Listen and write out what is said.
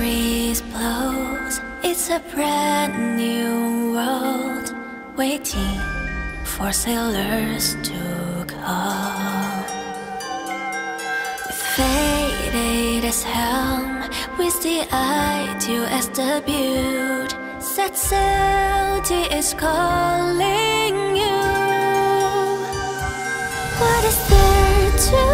breeze blows, It's a brand new world waiting for sailors to call. With faded as helm, with the eye to as the build, set sail, is calling you. What is there to?